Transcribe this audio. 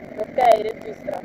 Ok, registra.